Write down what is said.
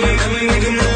make a nigga